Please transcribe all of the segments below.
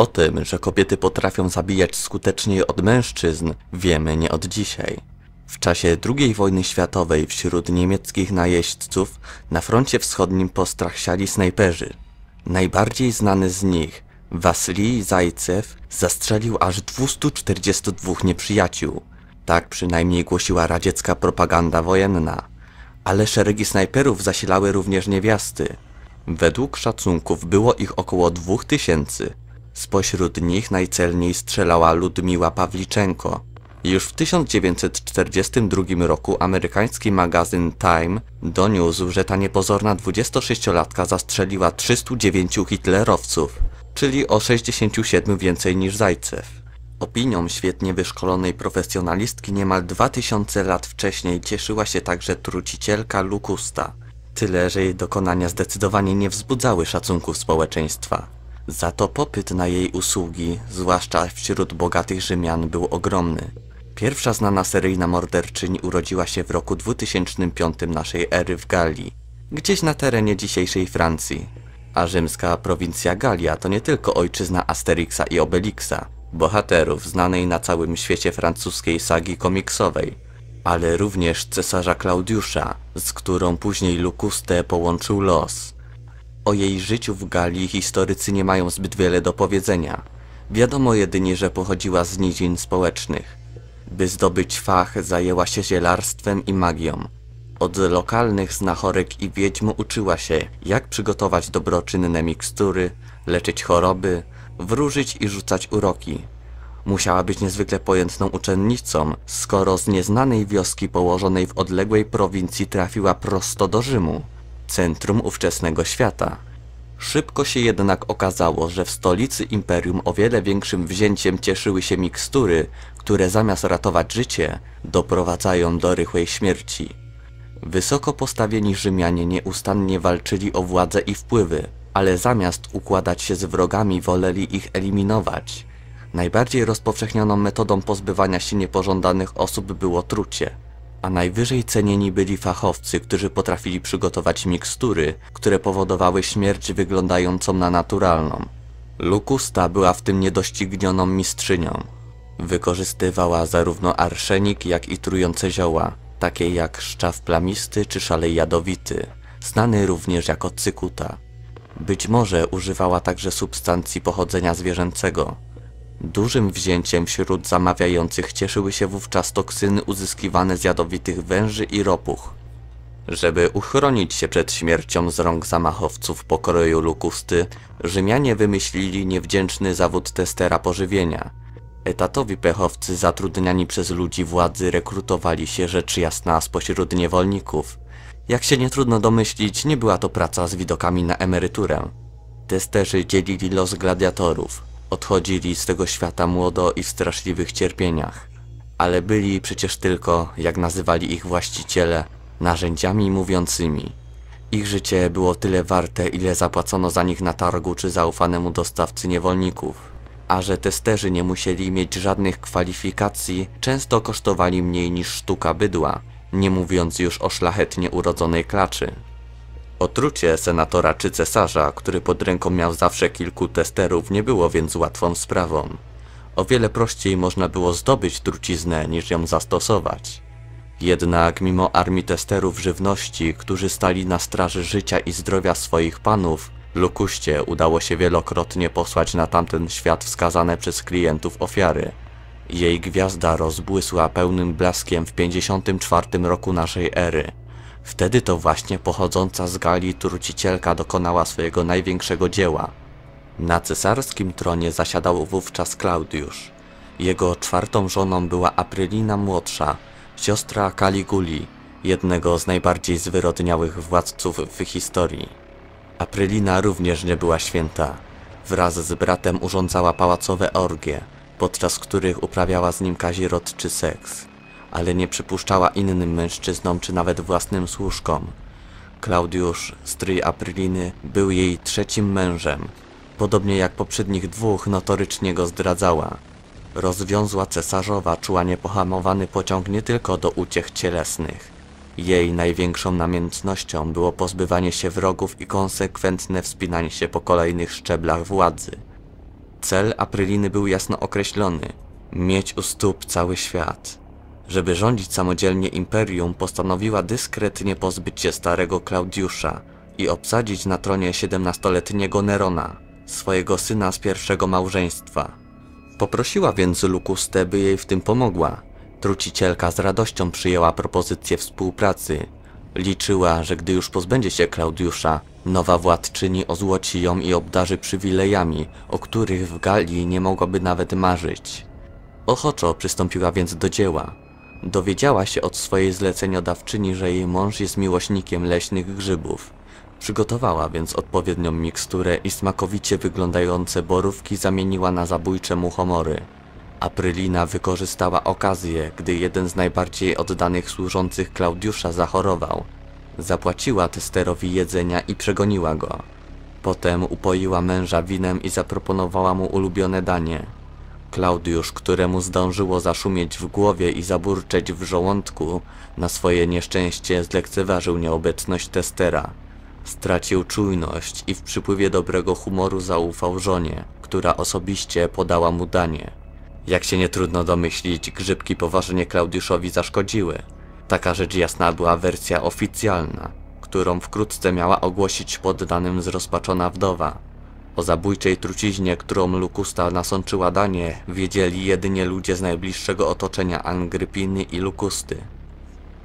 O tym, że kobiety potrafią zabijać skuteczniej od mężczyzn, wiemy nie od dzisiaj. W czasie II wojny światowej wśród niemieckich najeźdźców na froncie wschodnim postrach siali snajperzy. Najbardziej znany z nich, Wasilij Zajcew, zastrzelił aż 242 nieprzyjaciół. Tak przynajmniej głosiła radziecka propaganda wojenna. Ale szeregi snajperów zasilały również niewiasty. Według szacunków było ich około 2000. Spośród nich najcelniej strzelała Ludmiła Pawliczenko. Już w 1942 roku amerykański magazyn Time doniósł, że ta niepozorna 26-latka zastrzeliła 309 hitlerowców, czyli o 67 więcej niż Zajcew. Opinią świetnie wyszkolonej profesjonalistki niemal 2000 lat wcześniej cieszyła się także trucicielka Lukusta. Tyle, że jej dokonania zdecydowanie nie wzbudzały szacunków społeczeństwa. Za to popyt na jej usługi, zwłaszcza wśród bogatych Rzymian, był ogromny. Pierwsza znana seryjna morderczyni urodziła się w roku 2005 naszej ery w Galii, gdzieś na terenie dzisiejszej Francji. A rzymska prowincja Galia to nie tylko ojczyzna Asterixa i Obelixa, bohaterów znanej na całym świecie francuskiej sagi komiksowej, ale również cesarza Klaudiusza, z którą później Lukuste połączył los. O jej życiu w Galii historycy nie mają zbyt wiele do powiedzenia. Wiadomo jedynie, że pochodziła z nizin społecznych. By zdobyć fach, zajęła się zielarstwem i magią. Od lokalnych znachorek i wiedźm uczyła się, jak przygotować dobroczynne mikstury, leczyć choroby, wróżyć i rzucać uroki. Musiała być niezwykle pojętną uczennicą, skoro z nieznanej wioski położonej w odległej prowincji trafiła prosto do Rzymu, centrum ówczesnego świata. Szybko się jednak okazało, że w stolicy imperium o wiele większym wzięciem cieszyły się mikstury, które zamiast ratować życie, doprowadzają do rychłej śmierci. Wysoko postawieni Rzymianie nieustannie walczyli o władzę i wpływy, ale zamiast układać się z wrogami woleli ich eliminować. Najbardziej rozpowszechnioną metodą pozbywania się niepożądanych osób było trucie, a najwyżej cenieni byli fachowcy, którzy potrafili przygotować mikstury, które powodowały śmierć wyglądającą na naturalną. Lukusta była w tym niedoścignioną mistrzynią. Wykorzystywała zarówno arszenik, jak i trujące zioła, takie jak szczaw plamisty czy szalej jadowity, znany również jako cykuta. Być może używała także substancji pochodzenia zwierzęcego. Dużym wzięciem wśród zamawiających cieszyły się wówczas toksyny uzyskiwane z jadowitych węży i ropuch. Żeby uchronić się przed śmiercią z rąk zamachowców pokroju Lukusty, Rzymianie wymyślili niewdzięczny zawód testera pożywienia. Etatowi pechowcy zatrudniani przez ludzi władzy rekrutowali się rzecz jasna spośród niewolników. Jak się nie trudno domyślić, nie była to praca z widokami na emeryturę. Testerzy dzielili los gladiatorów, odchodzili z tego świata młodo i w straszliwych cierpieniach. Ale byli przecież tylko, jak nazywali ich właściciele, narzędziami mówiącymi. Ich życie było tyle warte, ile zapłacono za nich na targu czy zaufanemu dostawcy niewolników. A że testerzy nie musieli mieć żadnych kwalifikacji, często kosztowali mniej niż sztuka bydła, nie mówiąc już o szlachetnie urodzonej klaczy. Otrucie senatora czy cesarza, który pod ręką miał zawsze kilku testerów, nie było więc łatwą sprawą. O wiele prościej można było zdobyć truciznę niż ją zastosować. Jednak mimo armii testerów żywności, którzy stali na straży życia i zdrowia swoich panów, Lukuście udało się wielokrotnie posłać na tamten świat wskazane przez klientów ofiary. Jej gwiazda rozbłysła pełnym blaskiem w 54 roku naszej ery. Wtedy to właśnie pochodząca z Galii trucicielka dokonała swojego największego dzieła. Na cesarskim tronie zasiadał wówczas Klaudiusz. Jego czwartą żoną była Aprylina Młodsza, siostra Caliguli, jednego z najbardziej zwyrodniałych władców w historii. Aprylina również nie była święta. Wraz z bratem urządzała pałacowe orgie, podczas których uprawiała z nim kazirodczy seks, ale nie przypuszczała innym mężczyznom czy nawet własnym służkom. Klaudiusz, stryj Apryliny, był jej trzecim mężem. Podobnie jak poprzednich dwóch, notorycznie go zdradzała. Rozwiązła cesarzowa czuła niepohamowany pociąg nie tylko do uciech cielesnych. Jej największą namiętnością było pozbywanie się wrogów i konsekwentne wspinanie się po kolejnych szczeblach władzy. Cel Apryliny był jasno określony. Mieć u stóp cały świat. Żeby rządzić samodzielnie imperium, postanowiła dyskretnie pozbyć się starego Klaudiusza i obsadzić na tronie 17-letniego Nerona, swojego syna z pierwszego małżeństwa. Poprosiła więc Lukustę, by jej w tym pomogła. Trucicielka z radością przyjęła propozycję współpracy. Liczyła, że gdy już pozbędzie się Klaudiusza, nowa władczyni ozłoci ją i obdarzy przywilejami, o których w Galii nie mogłaby nawet marzyć. Ochoczo przystąpiła więc do dzieła. Dowiedziała się od swojej zleceniodawczyni, że jej mąż jest miłośnikiem leśnych grzybów. Przygotowała więc odpowiednią miksturę i smakowicie wyglądające borówki zamieniła na zabójcze muchomory. Aprylina wykorzystała okazję, gdy jeden z najbardziej oddanych służących Klaudiusza zachorował. Zapłaciła testerowi jedzenia i przegoniła go. Potem upoiła męża winem i zaproponowała mu ulubione danie. Klaudiusz, któremu zdążyło zaszumieć w głowie i zaburczeć w żołądku, na swoje nieszczęście zlekceważył nieobecność testera. Stracił czujność i w przypływie dobrego humoru zaufał żonie, która osobiście podała mu danie. Jak się nie trudno domyślić, grzybki poważnie Klaudiuszowi zaszkodziły. Taka rzecz jasna była wersja oficjalna, którą wkrótce miała ogłosić poddanym zrozpaczona wdowa. O zabójczej truciźnie, którą Lukusta nasączyła danie, wiedzieli jedynie ludzie z najbliższego otoczenia Angrypiny i Lukusty.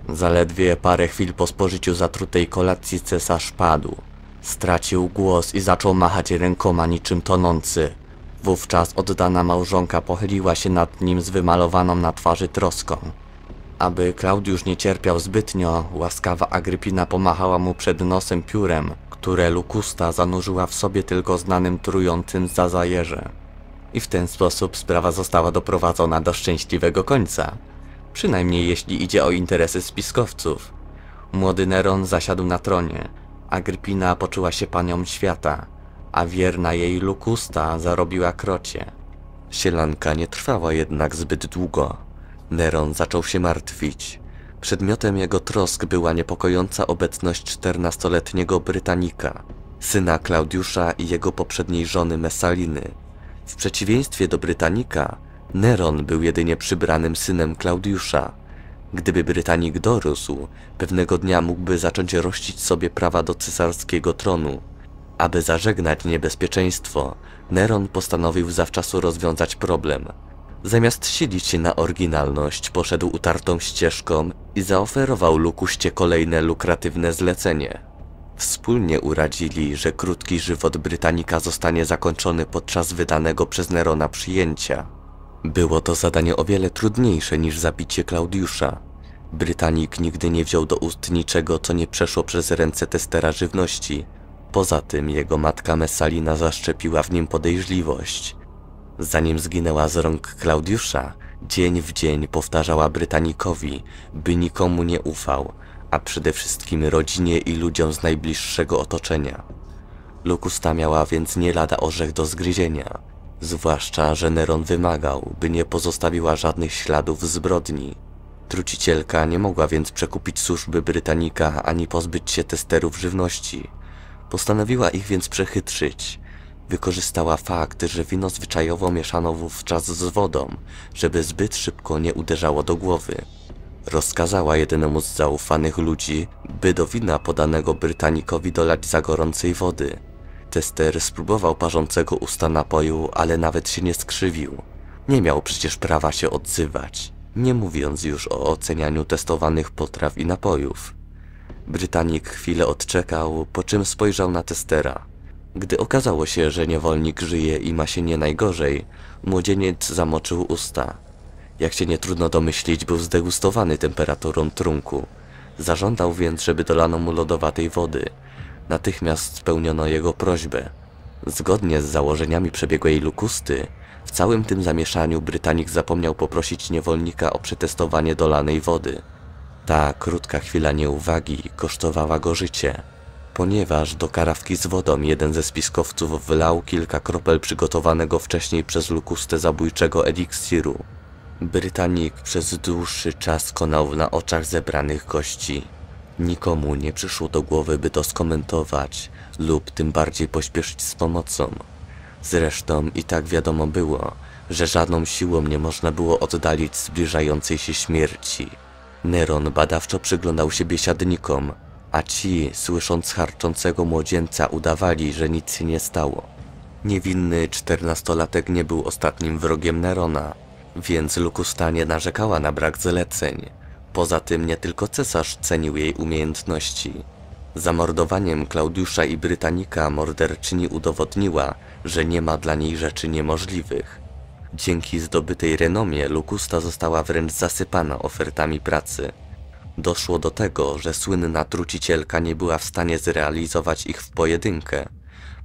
Zaledwie parę chwil po spożyciu zatrutej kolacji cesarz padł. Stracił głos i zaczął machać rękoma niczym tonący. Wówczas oddana małżonka pochyliła się nad nim z wymalowaną na twarzy troską. Aby Klaudiusz nie cierpiał zbytnio, łaskawa Agrypina pomachała mu przed nosem piórem, które Lukusta zanurzyła w sobie tylko znanym trującym zazajerze. I w ten sposób sprawa została doprowadzona do szczęśliwego końca. Przynajmniej jeśli idzie o interesy spiskowców. Młody Neron zasiadł na tronie. Agrypina poczuła się panią świata, a wierna jej Lukusta zarobiła krocie. Sielanka nie trwała jednak zbyt długo. Neron zaczął się martwić. Przedmiotem jego trosk była niepokojąca obecność czternastoletniego Brytanika, syna Klaudiusza i jego poprzedniej żony Messaliny. W przeciwieństwie do Brytanika, Neron był jedynie przybranym synem Klaudiusza. Gdyby Brytanik dorósł, pewnego dnia mógłby zacząć rościć sobie prawa do cesarskiego tronu. Aby zażegnać niebezpieczeństwo, Neron postanowił zawczasu rozwiązać problem. Zamiast silić na oryginalność, poszedł utartą ścieżką i zaoferował Lukuście kolejne lukratywne zlecenie. Wspólnie uradzili, że krótki żywot Brytanika zostanie zakończony podczas wydanego przez Nerona przyjęcia. Było to zadanie o wiele trudniejsze niż zabicie Klaudiusza. Brytanik nigdy nie wziął do ust niczego, co nie przeszło przez ręce testera żywności. Poza tym jego matka Messalina zaszczepiła w nim podejrzliwość. Zanim zginęła z rąk Klaudiusza, dzień w dzień powtarzała Brytanikowi, by nikomu nie ufał, a przede wszystkim rodzinie i ludziom z najbliższego otoczenia. Lukusta miała więc nie lada orzech do zgryzienia, zwłaszcza, że Neron wymagał, by nie pozostawiła żadnych śladów zbrodni. Trucicielka nie mogła więc przekupić służby Brytanika ani pozbyć się testerów żywności. Postanowiła ich więc przechytrzyć. Wykorzystała fakt, że wino zwyczajowo mieszano wówczas z wodą, żeby zbyt szybko nie uderzało do głowy. Rozkazała jednemu z zaufanych ludzi, by do wina podanego Brytanikowi dolać za gorącej wody. Tester spróbował parzącego usta napoju, ale nawet się nie skrzywił. Nie miał przecież prawa się odzywać, nie mówiąc już o ocenianiu testowanych potraw i napojów. Brytanik chwilę odczekał, po czym spojrzał na testera. Gdy okazało się, że niewolnik żyje i ma się nie najgorzej, młodzieniec zamoczył usta. Jak się nie trudno domyślić, był zdegustowany temperaturą trunku. Zażądał więc, żeby dolano mu lodowatej wody. Natychmiast spełniono jego prośbę. Zgodnie z założeniami przebiegłej lukusty, w całym tym zamieszaniu Brytanik zapomniał poprosić niewolnika o przetestowanie dolanej wody. Ta krótka chwila nieuwagi kosztowała go życie, ponieważ do karawki z wodą jeden ze spiskowców wylał kilka kropel przygotowanego wcześniej przez Lukustę zabójczego eliksiru. Brytanik przez dłuższy czas konał na oczach zebranych gości. Nikomu nie przyszło do głowy, by to skomentować lub tym bardziej pośpieszyć z pomocą. Zresztą i tak wiadomo było, że żadną siłą nie można było oddalić zbliżającej się śmierci. Neron badawczo przyglądał się biesiadnikom, a ci, słysząc harczącego młodzieńca, udawali, że nic się nie stało. Niewinny czternastolatek nie był ostatnim wrogiem Nerona, więc Lukusta nie narzekała na brak zleceń. Poza tym nie tylko cesarz cenił jej umiejętności. Zamordowaniem Klaudiusza i Brytanika morderczyni udowodniła, że nie ma dla niej rzeczy niemożliwych. Dzięki zdobytej renomie Lukusta została wręcz zasypana ofertami pracy. Doszło do tego, że słynna trucicielka nie była w stanie zrealizować ich w pojedynkę.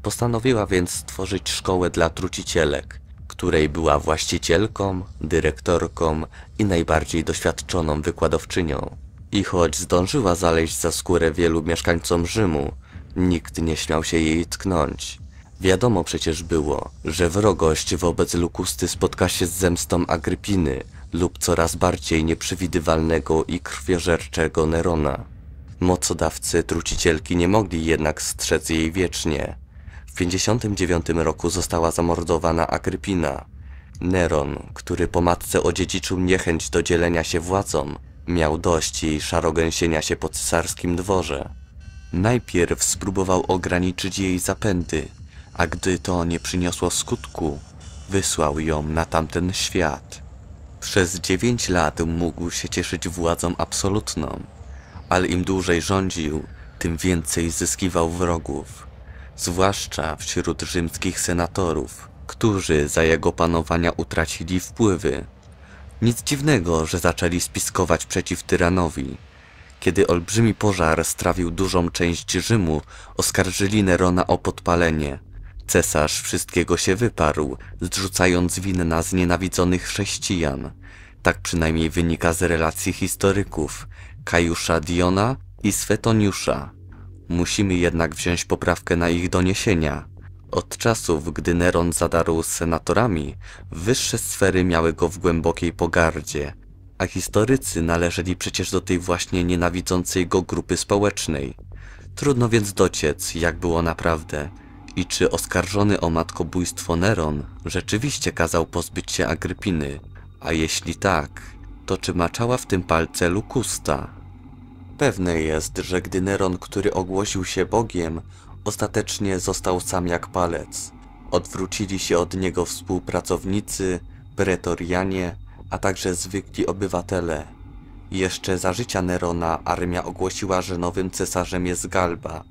Postanowiła więc stworzyć szkołę dla trucicielek, której była właścicielką, dyrektorką i najbardziej doświadczoną wykładowczynią. I choć zdążyła zaleźć za skórę wielu mieszkańcom Rzymu, nikt nie śmiał się jej tknąć. Wiadomo przecież było, że wrogość wobec Lukusty spotka się z zemstą Agrypiny lub coraz bardziej nieprzewidywalnego i krwiożerczego Nerona. Mocodawcy trucicielki nie mogli jednak strzec jej wiecznie. W 59 roku została zamordowana Agrypina. Neron, który po matce odziedziczył niechęć do dzielenia się władzą, miał dość jej szarogęsienia się po cesarskim dworze. Najpierw spróbował ograniczyć jej zapędy, a gdy to nie przyniosło skutku, wysłał ją na tamten świat. Przez dziewięć lat mógł się cieszyć władzą absolutną, ale im dłużej rządził, tym więcej zyskiwał wrogów, zwłaszcza wśród rzymskich senatorów, którzy za jego panowania utracili wpływy. Nic dziwnego, że zaczęli spiskować przeciw tyranowi. Kiedy olbrzymi pożar strawił dużą część Rzymu, oskarżyli Nerona o podpalenie – Cesarz wszystkiego się wyparł, zrzucając winę na znienawidzonych chrześcijan. Tak przynajmniej wynika z relacji historyków Kajusza Diona i Swetoniusza. Musimy jednak wziąć poprawkę na ich doniesienia. Od czasów, gdy Neron zadarł z senatorami, wyższe sfery miały go w głębokiej pogardzie, a historycy należeli przecież do tej właśnie nienawidzącej go grupy społecznej. Trudno więc dociec, jak było naprawdę – i czy oskarżony o matkobójstwo Neron rzeczywiście kazał pozbyć się Agrypiny? A jeśli tak, to czy maczała w tym palce Lukusta? Pewne jest, że gdy Neron, który ogłosił się Bogiem, ostatecznie został sam jak palec. Odwrócili się od niego współpracownicy, pretorianie, a także zwykli obywatele. Jeszcze za życia Nerona armia ogłosiła, że nowym cesarzem jest Galba,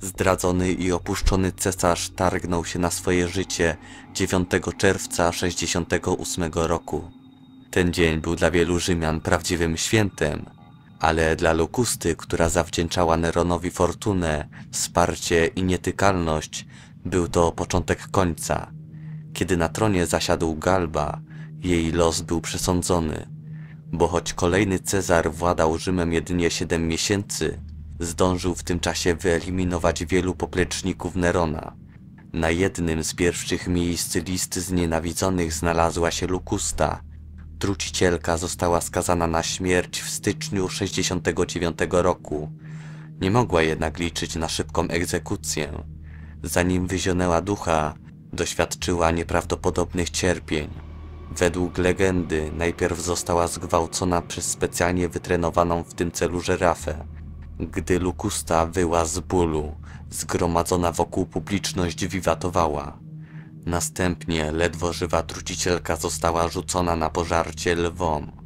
Zdradzony i opuszczony cesarz targnął się na swoje życie 9 czerwca 68 roku. Ten dzień był dla wielu Rzymian prawdziwym świętem, ale dla Lokusty, która zawdzięczała Neronowi fortunę, wsparcie i nietykalność, był to początek końca. Kiedy na tronie zasiadł Galba, jej los był przesądzony, bo choć kolejny Cezar władał Rzymem jedynie 7 miesięcy, Zdążył w tym czasie wyeliminować wielu popleczników Nerona. Na jednym z pierwszych miejsc listy znienawidzonych znalazła się Lukusta. Trucicielka została skazana na śmierć w styczniu 69 roku. Nie mogła jednak liczyć na szybką egzekucję. Zanim wyzionęła ducha, doświadczyła nieprawdopodobnych cierpień. Według legendy najpierw została zgwałcona przez specjalnie wytrenowaną w tym celu żerafę. Gdy Lukusta wyła z bólu, zgromadzona wokół publiczność wiwatowała. Następnie ledwo żywa trucicielka została rzucona na pożarcie lwom.